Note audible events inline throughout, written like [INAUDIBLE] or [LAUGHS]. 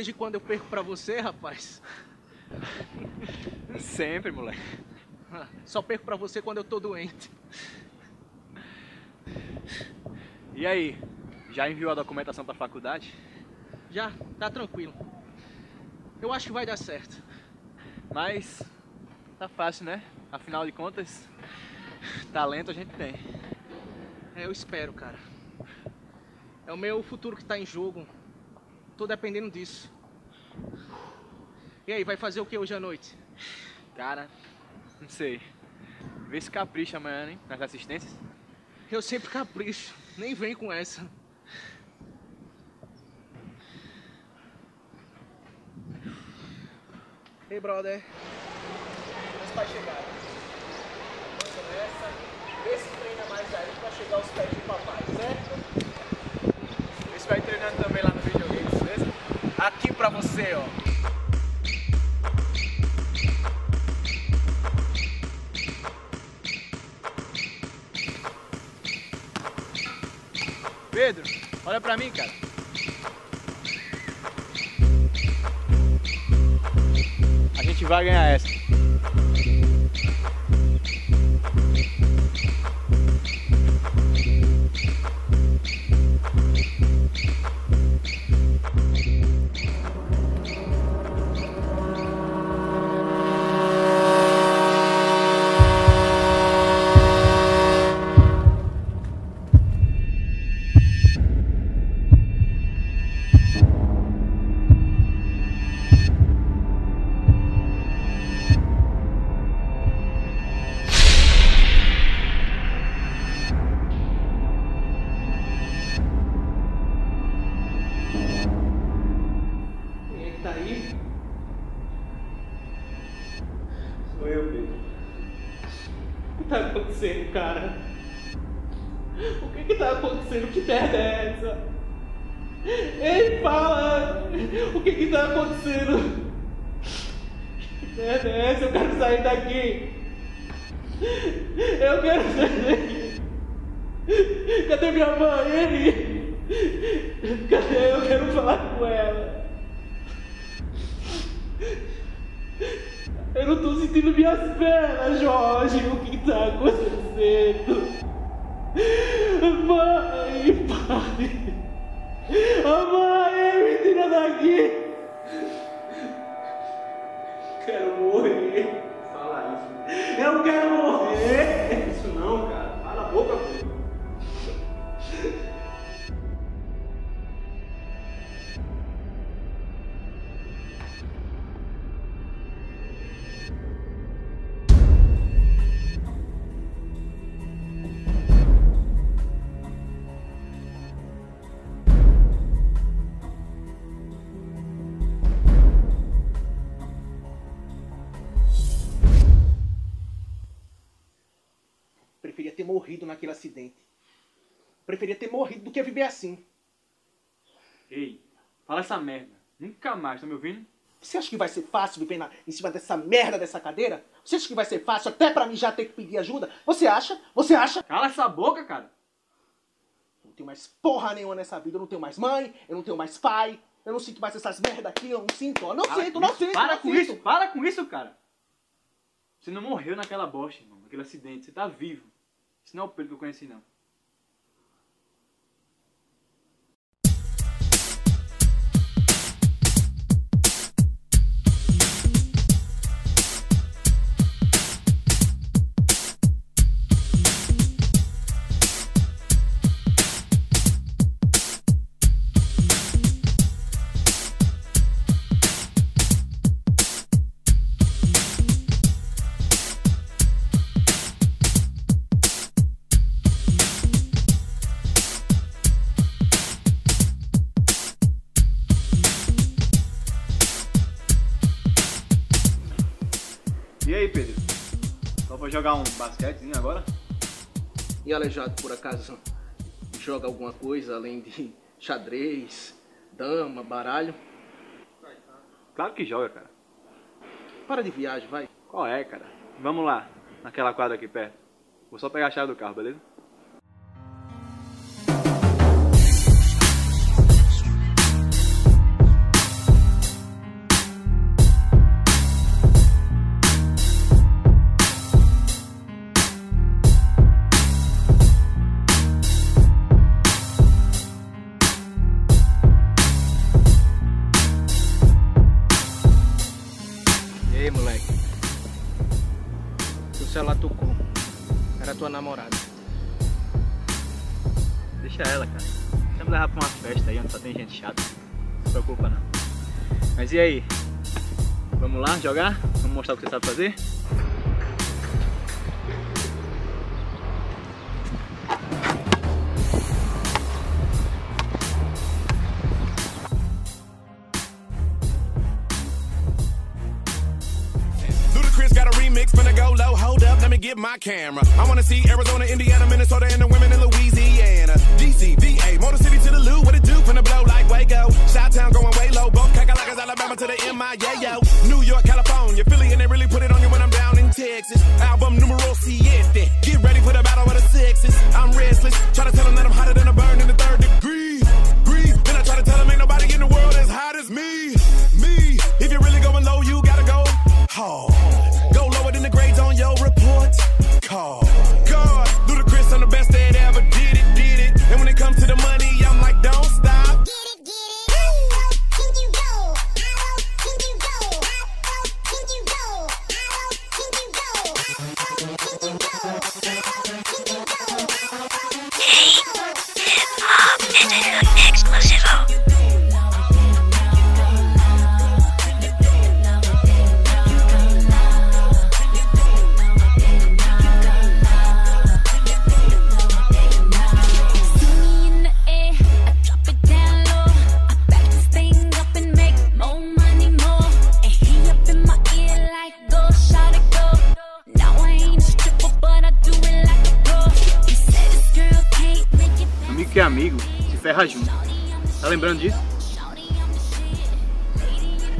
Desde quando eu perco pra você, rapaz? Sempre, moleque. Só perco pra você quando eu tô doente. E aí, já enviou a documentação pra faculdade? Já, tá tranquilo. Eu acho que vai dar certo. Mas tá fácil, né? Afinal de contas, talento a gente tem. É, eu espero, cara. É o meu futuro que tá em jogo. Tô dependendo disso. E aí, vai fazer o que hoje à noite? Cara, não sei. Vê se capricha amanhã, hein? Nas assistências. Eu sempre capricho. Nem vem com essa. Ei, brother. Meus pais chegaram. Nessa. Vê se treina mais aí pra chegar aos pés do papai, certo? Vê se vai treinando também lá? Aqui pra você, ó. Pedro, olha pra mim, cara. A gente vai ganhar essa. Aí? Sou eu, Pedro. O que tá acontecendo, cara? O que que tá acontecendo? Que merda é essa? Ei, fala! O que que tá acontecendo? Que merda é essa? Eu quero sair daqui! Eu quero sair daqui! Cadê minha mãe? Ele? Cadê? Eu quero falar com ela! Eu não tô sentindo minhas pernas, Jorge. O que tá acontecendo? Mãe, pai. Oh, mãe, me tira daqui. Morrido naquele acidente. Preferia ter morrido do que viver assim. Ei, fala essa merda. Nunca mais, tá me ouvindo? Você acha que vai ser fácil viver na- em cima dessa merda dessa cadeira? Você acha que vai ser fácil até pra mim já ter que pedir ajuda? Você acha? Você acha? Cala essa boca, cara. Não tenho mais porra nenhuma nessa vida. Eu não tenho mais mãe, eu não tenho mais pai. Eu não sinto mais essas merda aqui, eu não sinto, ó. Não Para sinto, não isso, sinto, Para não com sinto. isso, para com isso, cara. Você não morreu naquela bosta, irmão. Naquele acidente. Você tá vivo. Isso não é o Pedro que eu conheci, não. Jogar um basquetezinho agora? E aleijado, por acaso, [LAUGHS] joga alguma coisa além de xadrez, dama, baralho? Claro que joga, cara. Para de viagem, vai. Qual é, cara? Vamos lá, naquela quadra aqui perto. Vou só pegar a chave do carro, beleza? Tem gente chata. Não se preocupa não. Mas e aí? Vamos lá jogar? Vamos mostrar o que você sabe fazer? Get my camera. I wanna see Arizona, Indiana, Minnesota, and the women in Louisiana. DC, VA, Motor City to the Lou, what it do? Finna blow like Waco. Shot Town going way low, both Kakalaka's Alabama to the MIA, yo. New York, California,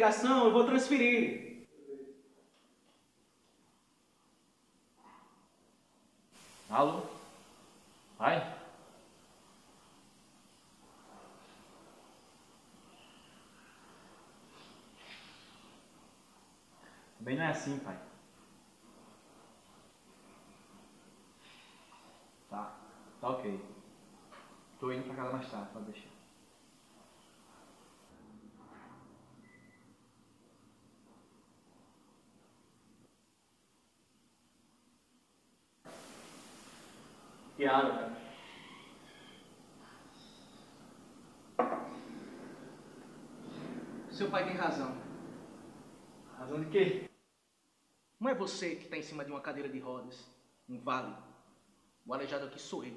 ligação, eu vou transferir. Alô? Vai? Também não é assim, pai. Tá, tá ok. Tô indo pra casa mais tarde, pode deixar. Água, cara. Seu pai tem razão. Razão de quê? Não é você que está em cima de uma cadeira de rodas, um vale. O aleijado aqui sou eu.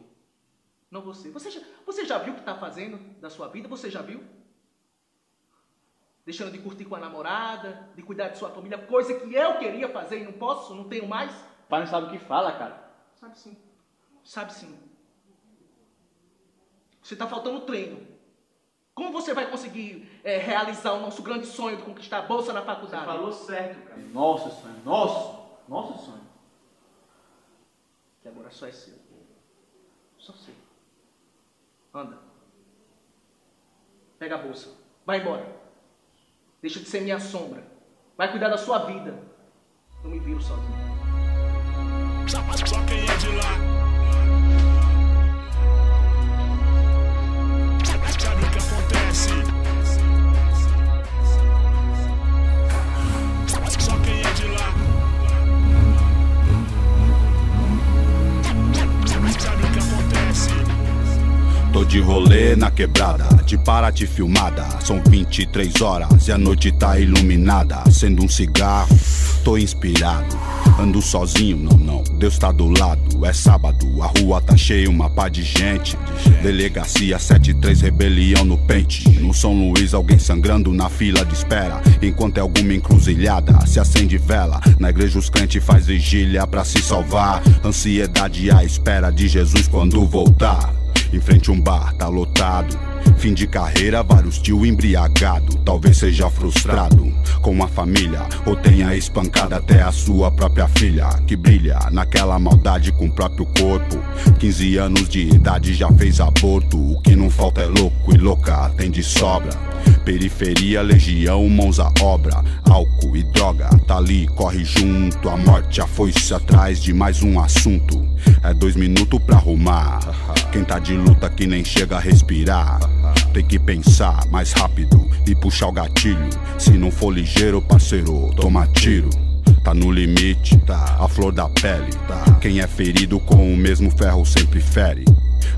Não você. Você já, você já viu o que está fazendo da sua vida? Você já viu? Deixando de curtir com a namorada, de cuidar de sua família, coisa que eu queria fazer e não posso, não tenho mais? O pai não sabe o que fala, cara. Sabe sim. Sabe sim. Você está faltando treino. Como você vai conseguir é, realizar o nosso grande sonho de conquistar a bolsa na faculdade? certo, cara. Nosso sonho, nosso, nosso sonho. Que agora só é seu. Só seu. Anda. Pega a bolsa. Vai embora. Deixa de ser minha sombra. Vai cuidar da sua vida. Não me viro sozinho. Só quem é de lá. Tô de rolê na quebrada, de Paraty filmada. São 23 horas e a noite tá iluminada. Sendo um cigarro, tô inspirado. Ando sozinho, não, não, Deus tá do lado. É sábado, a rua tá cheia, uma pá de gente. Delegacia 73, rebelião no pente. No São Luís, alguém sangrando na fila de espera. Enquanto é alguma encruzilhada, se acende vela. Na igreja, os crentes faz vigília pra se salvar. Ansiedade à espera de Jesus quando voltar. Em frente um bar, tá lotado. Fim de carreira, vários tio embriagado. Talvez seja frustrado com a família, ou tenha espancado até a sua própria filha, que brilha naquela maldade com o próprio corpo. 15 anos de idade já fez aborto. O que não falta é louco e louca, tem de sobra. Periferia, legião, mãos à obra. Álcool e droga, tá ali, corre junto. A morte, a foice atrás de mais um assunto. É dois minutos pra arrumar. Quem tá de luta que nem chega a respirar. Tem que pensar mais rápido e puxar o gatilho. Se não for ligeiro, parceiro, toma tiro. Tá no limite, tá a flor da pele. Tá. Quem é ferido com o mesmo ferro sempre fere.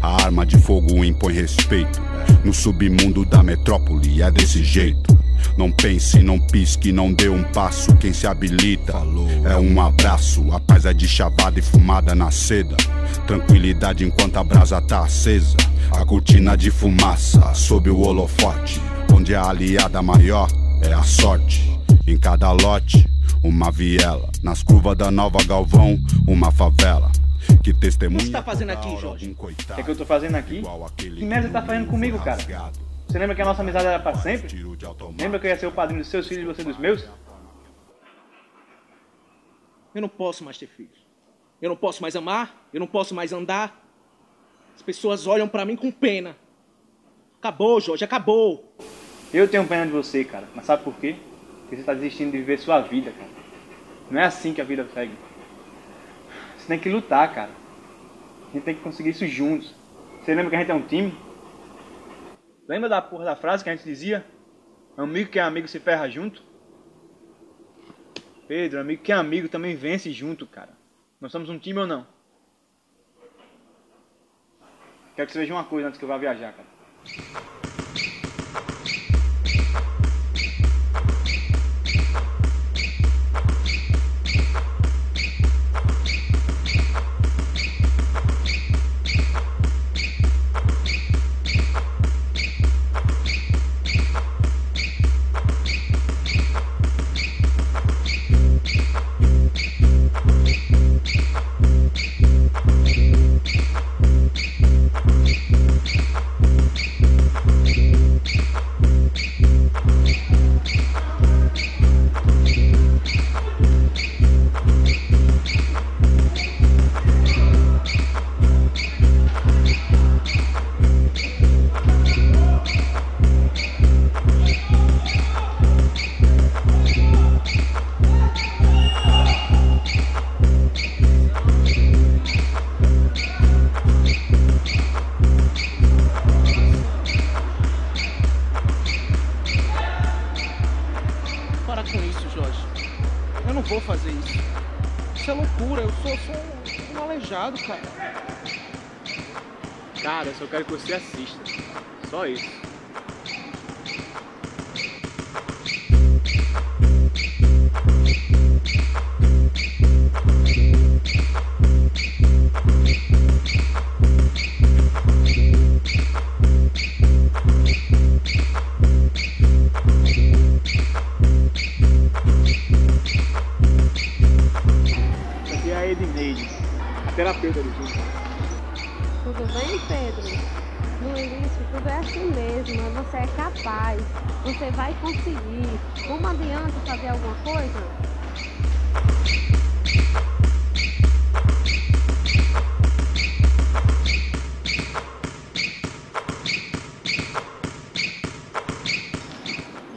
A arma de fogo impõe respeito. No submundo da metrópole é desse jeito. Não pense, não pisque, não dê um passo. Quem se habilita é um abraço. A paz é de chavada e fumada na seda. Tranquilidade enquanto a brasa tá acesa. A cortina de fumaça sob o holofote. Onde a aliada maior é a sorte. Em cada lote, uma viela. Nas curvas da Nova Galvão, uma favela. Que testemunha. O que você tá fazendo aqui, Jorge? O que, é que eu tô fazendo aqui? Que merda você tá fazendo comigo, cara? Você lembra que a nossa amizade era pra sempre? Lembra que eu ia ser o padrinho dos seus filhos e você dos meus? Eu não posso mais ter filhos. Eu não posso mais amar. Eu não posso mais andar. As pessoas olham pra mim com pena. Acabou, Jorge, acabou. Eu tenho pena de você, cara. Mas sabe por quê? Porque você tá desistindo de viver sua vida, cara. Não é assim que a vida segue. Você tem que lutar, cara. A gente tem que conseguir isso juntos. Você lembra que a gente é um time? Lembra da porra da frase que a gente dizia? Amigo que é amigo se ferra junto? Pedro, amigo que é amigo também vence junto, cara. Nós somos um time ou não? Quero que você veja uma coisa antes que eu vá viajar, cara. Cara, só quero que você assista. Só isso. Você vai conseguir. Como adianta fazer alguma coisa?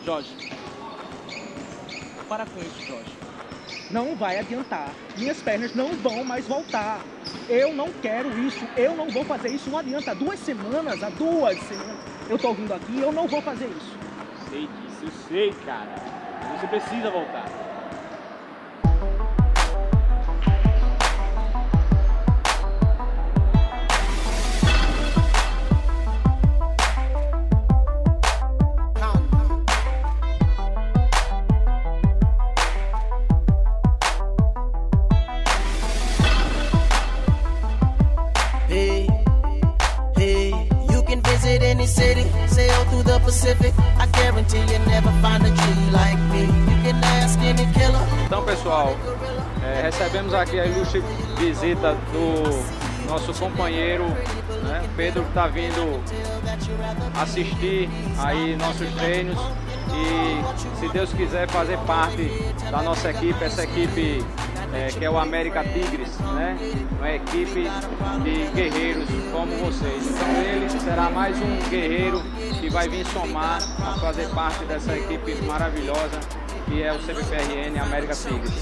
Jorge. Para com isso, Jorge. Não vai adiantar. Minhas pernas não vão mais voltar. Eu não quero isso. Eu não vou fazer isso. Não adianta. Há duas semanas, há duas semanas. Eu tô vindo aqui. Eu não vou fazer isso. Sei disso, eu sei, cara. Você precisa voltar. A ilustre visita do nosso companheiro, né? Pedro está vindo assistir aí nossos treinos e, se Deus quiser, fazer parte da nossa equipe, essa equipe é, que é o América Tigres, né? Uma equipe de guerreiros como vocês. Então ele será mais um guerreiro que vai vir somar a fazer parte dessa equipe maravilhosa que é o CBPRN América Tigres.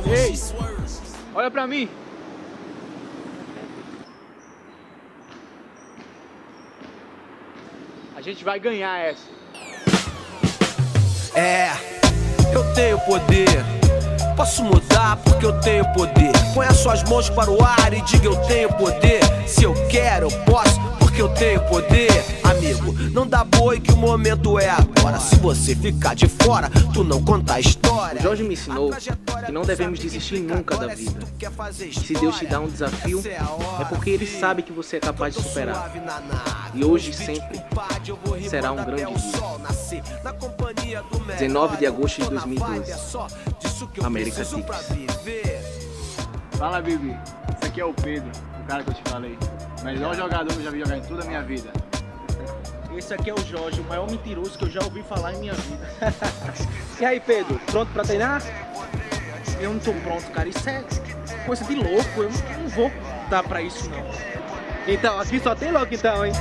When Ei. Olha pra mim. A gente vai ganhar essa. É, eu tenho poder. Posso mudar porque eu tenho poder. Põe as suas mãos para o ar e diga eu tenho poder. Se eu quero, eu posso porque eu tenho poder. Amigo, não dá boi que o momento é agora. Se você ficar de fora, tu não conta a história. O Jorge me ensinou que não devemos desistir nunca da vida. Se Deus te dá um desafio, é porque Ele sabe que você é capaz de superar. E hoje e sempre será um grande dia. 19 de agosto de 2012. América Tigres. Fala, Bibi. Esse aqui é o Pedro, o cara que eu te falei. Melhor jogador que eu já vi jogar em toda a minha vida. Esse aqui é o Jorge, o maior mentiroso que eu já ouvi falar em minha vida. [LAUGHS] e aí, Pedro, pronto pra treinar? Eu não tô pronto, cara. Isso é coisa de louco. Eu não vou dar pra isso, não. Então, aqui só tem louco, então, hein?